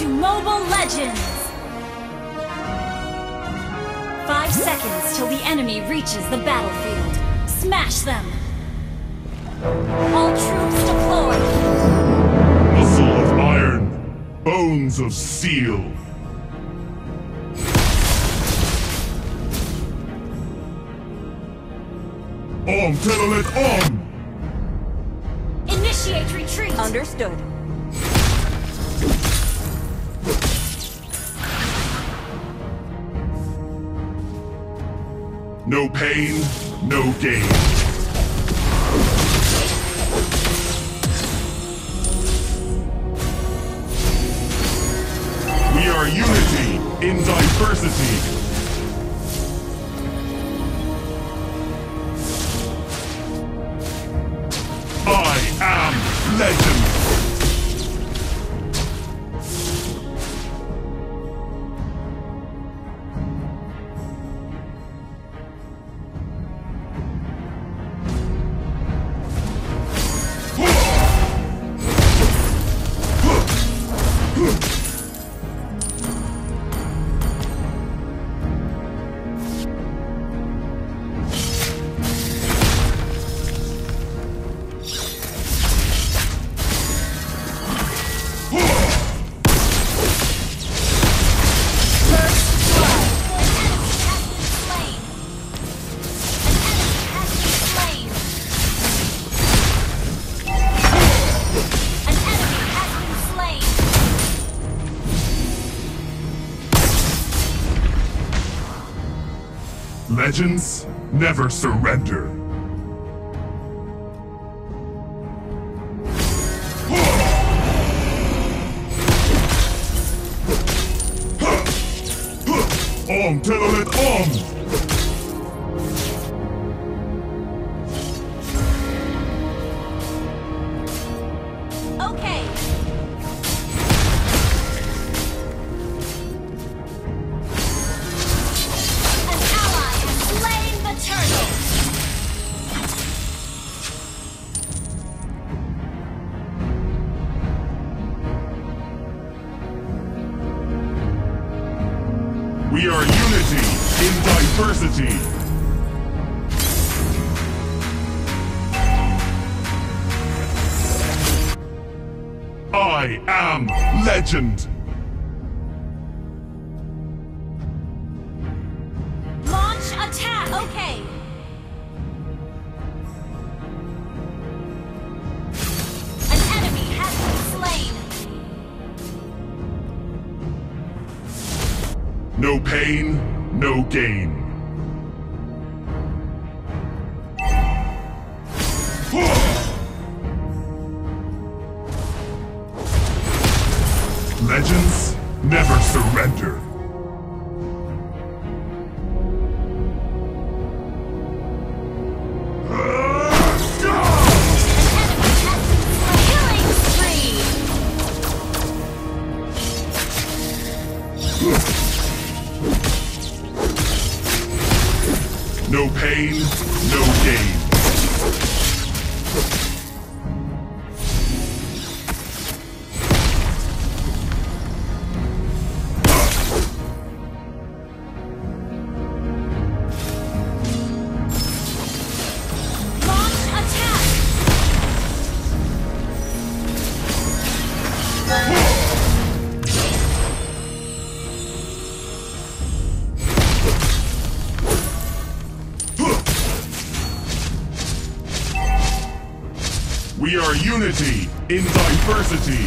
to Mobile Legends! Five seconds till the enemy reaches the battlefield. Smash them! All troops deployed! Muscle of iron, bones of steel. Om Telolet Om! Initiate retreat! Understood. No pain, no gain. We are unity in diversity. Legends never surrender. Om Telolet Om! Legend. Launch attack! Okay. An enemy has been slain! No pain, no gain. Surrender. Unity in diversity.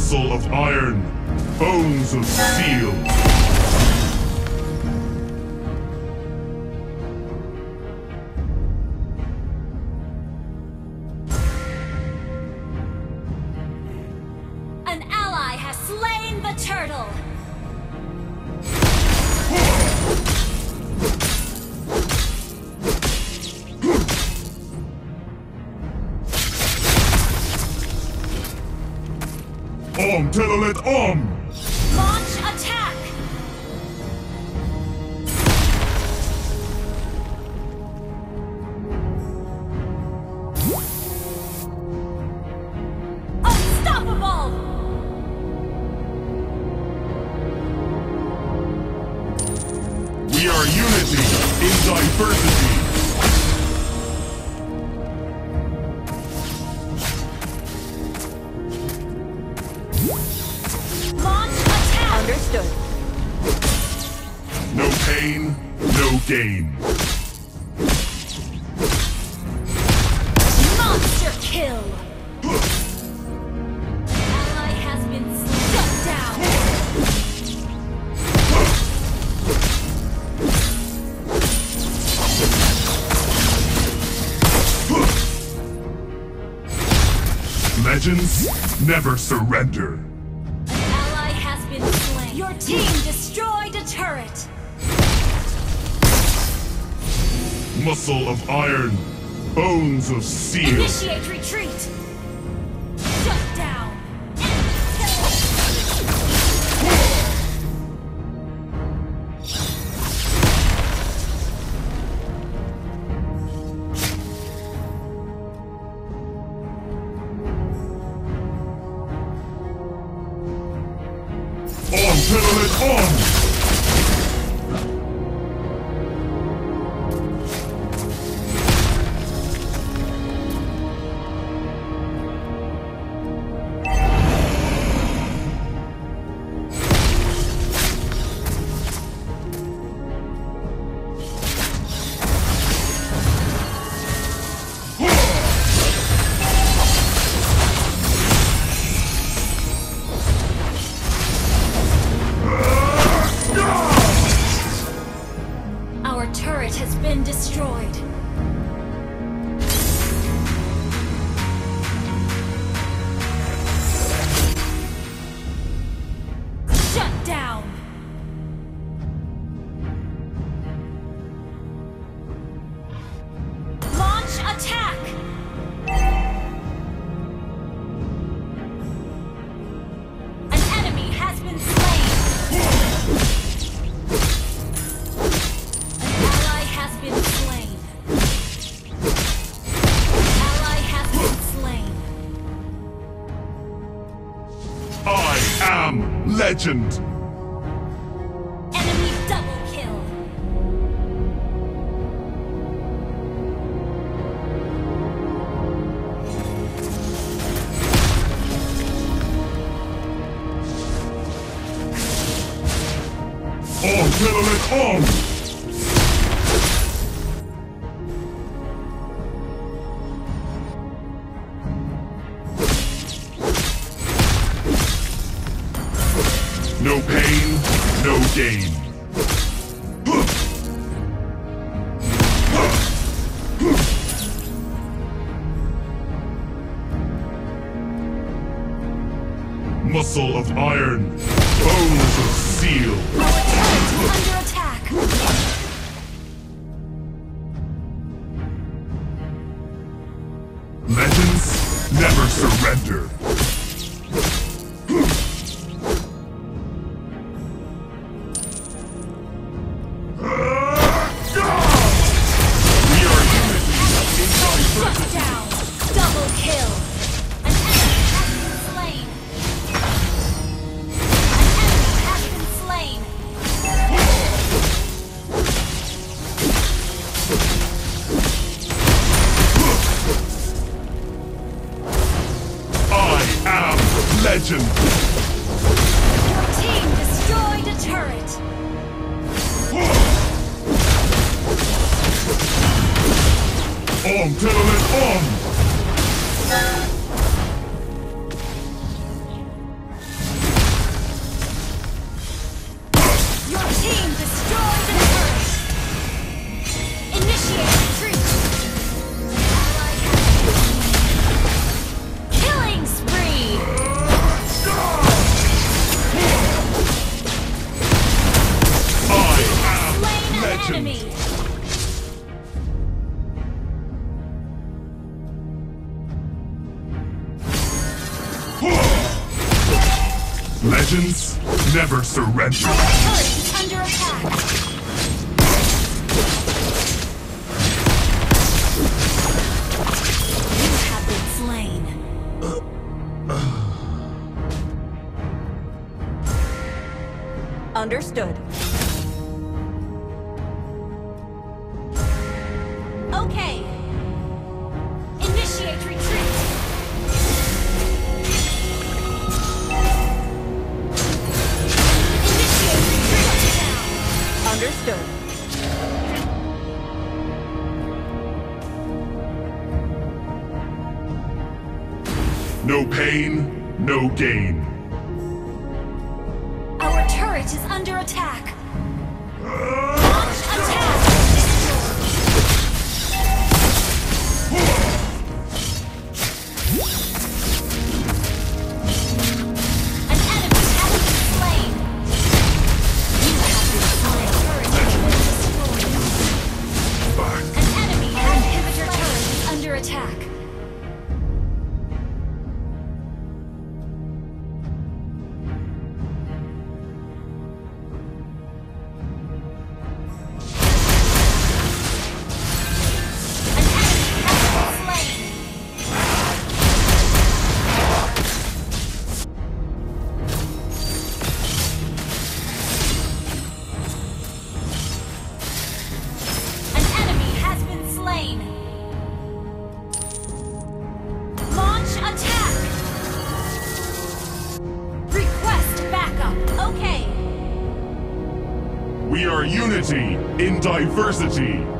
muscle of iron, bones of steel. Launch Never surrender. An ally has been slain. Your team destroyed a turret. Muscle of iron, bones of steel. Initiate retreat. legend. Enemy double kill. All gentlemen, armed! never surrender! legend! Your team destroyed a turret! On, gentlemen, on! Vengeance never surrender. Our turret is under attack. Understood. gain. unity in diversity.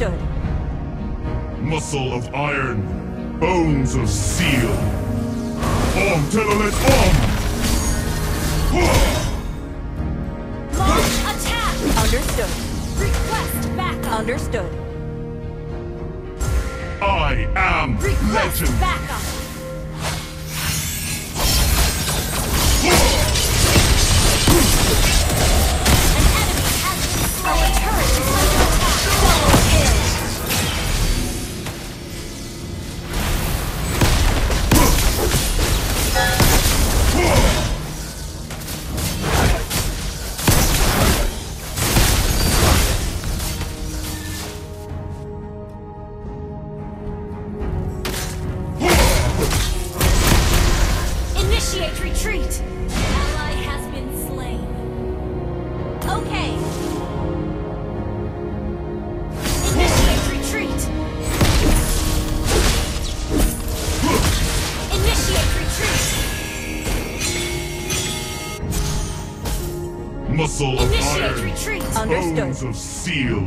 understood. Muscle of iron, bones of steel. Om Telolet Om! Launch attack! Understood. Request backup! Understood. I am Request legend! backup! An enemy has been! Muscle of Initiate iron. retreat. Understood. Bones of steel.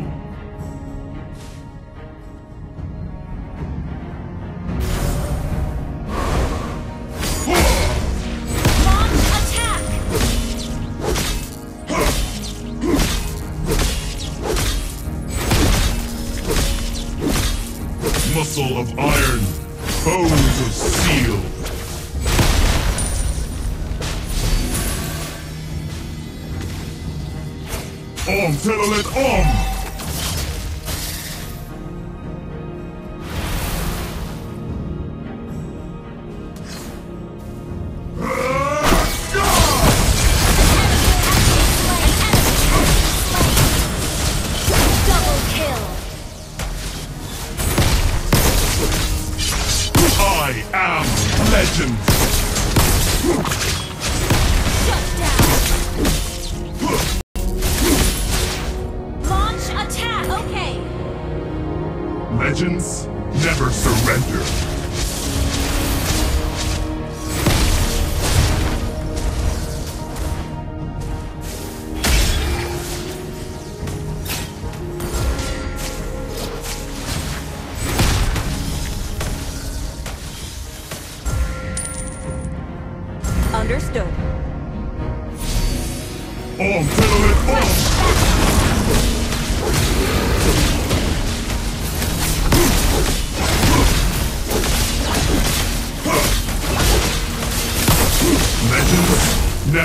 Om Telolet Om! Surrender.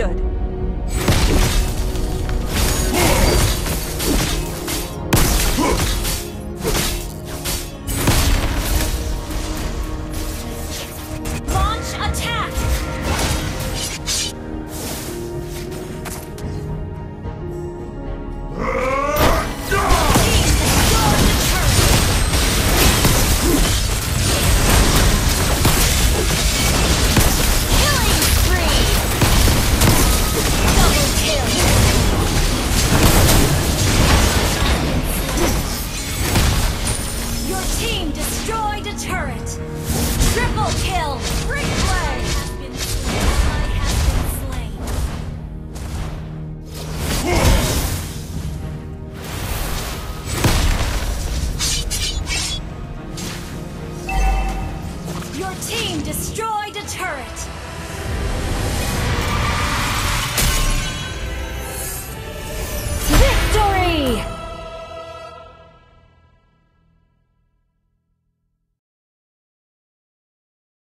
Understood. team destroyed a turret. Triple kill. Replay.